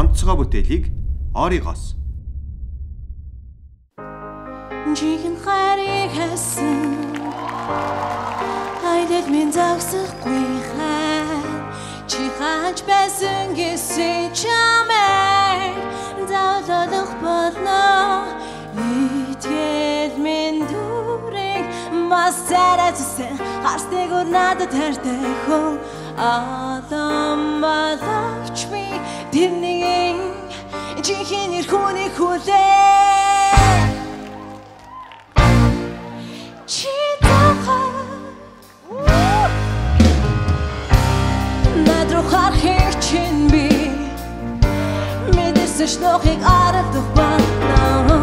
онцгой бүтээлийг оригоос Чихэн харийг хасан Хайдад минь завсахгүй хай Чи хаач байсан гэсэн чамай Завлалах болно. Итгэл минь дүрэг Бас царайцсан Харсныг өр надад хайртай хүн Адам балагч би Тэрнийг Чихэн ир хүнийг хүлээ. Чи тахаа Надруу харахыг чинь би. Мэдэрсэн шнохыг хүсхийг чинь би